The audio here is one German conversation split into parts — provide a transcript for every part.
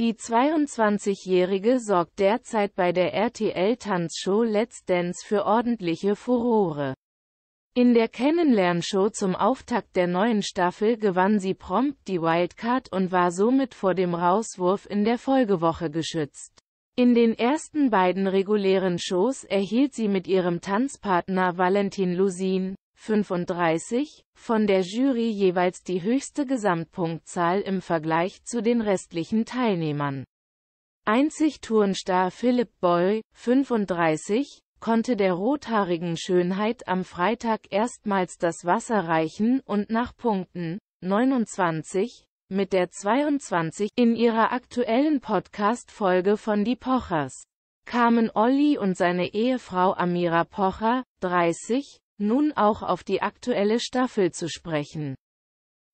Die 22-Jährige sorgt derzeit bei der RTL-Tanzshow Let's Dance für ordentliche Furore. In der Kennenlernshow zum Auftakt der neuen Staffel gewann sie prompt die Wildcard und war somit vor dem Rauswurf in der Folgewoche geschützt. In den ersten beiden regulären Shows erhielt sie mit ihrem Tanzpartner Valentin Lusin, 35, von der Jury jeweils die höchste Gesamtpunktzahl im Vergleich zu den restlichen Teilnehmern. Einzig Turnstar Philipp Boy, 35, konnte der rothaarigen Schönheit am Freitag erstmals das Wasser reichen und nach Punkten 29 mit der 22 in ihrer aktuellen Podcast-Folge von Die Pochers kamen Olli und seine Ehefrau Amira Pocher, 30, nun auch auf die aktuelle Staffel zu sprechen.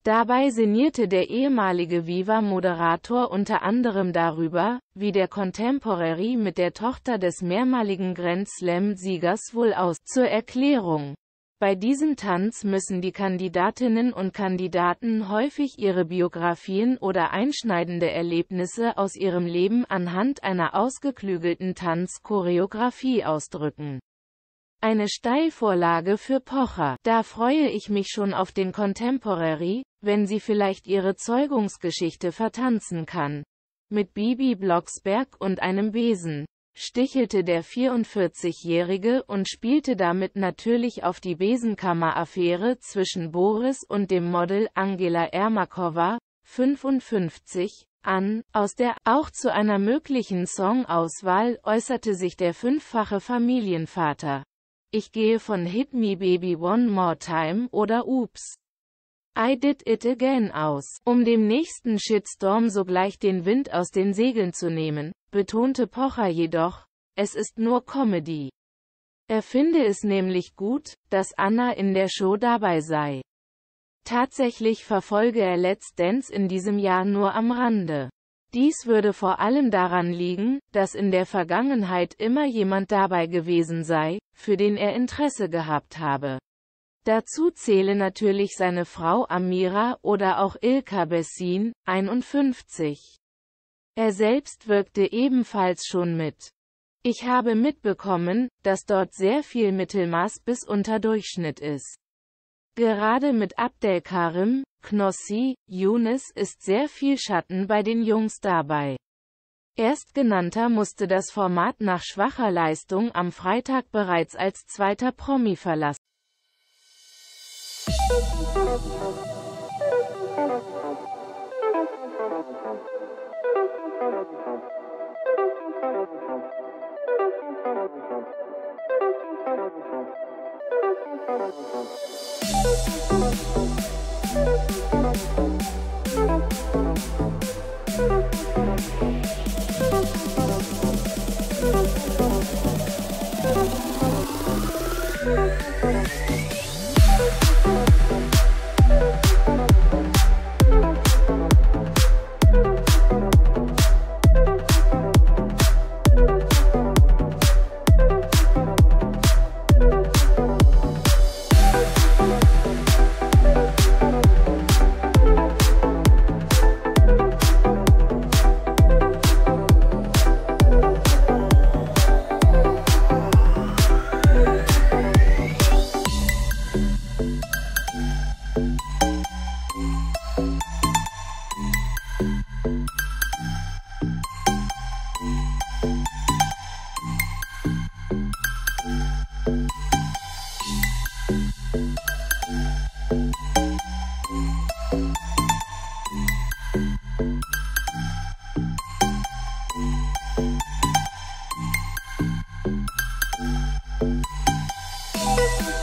Dabei sinnierte der ehemalige Viva-Moderator unter anderem darüber, wie der Contemporary mit der Tochter des mehrmaligen Grand Slam-Siegers wohl aus. Zur Erklärung. Bei diesem Tanz müssen die Kandidatinnen und Kandidaten häufig ihre Biografien oder einschneidende Erlebnisse aus ihrem Leben anhand einer ausgeklügelten Tanzchoreografie ausdrücken. Eine Steilvorlage für Pocher. Da freue ich mich schon auf den Contemporary, wenn sie vielleicht ihre Zeugungsgeschichte vertanzen kann. Mit Bibi Blocksberg und einem Besen stichelte der 44-Jährige und spielte damit natürlich auf die Besenkammer-Affäre zwischen Boris und dem Model Angela Ermakova, 55, an. Aus der, auch zu einer möglichen Songauswahl, äußerte sich der fünffache Familienvater. Ich gehe von Hit Me Baby One More Time oder Oops. I Did It Again aus. Um dem nächsten Shitstorm sogleich den Wind aus den Segeln zu nehmen, betonte Pocher jedoch, es ist nur Comedy. Er finde es nämlich gut, dass Anna in der Show dabei sei. Tatsächlich verfolge er Let's Dance in diesem Jahr nur am Rande. Dies würde vor allem daran liegen, dass in der Vergangenheit immer jemand dabei gewesen sei, für den er Interesse gehabt habe. Dazu zähle natürlich seine Frau Amira oder auch Ilka Bessin, 51. Er selbst wirkte ebenfalls schon mit. Ich habe mitbekommen, dass dort sehr viel Mittelmaß bis unter Durchschnitt ist. Gerade mit Abdelkarim, Knossi, Younes ist sehr viel Schatten bei den Jungs dabei. Erstgenannter musste das Format nach schwacher Leistung am Freitag bereits als zweiter Promi verlassen.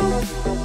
Thank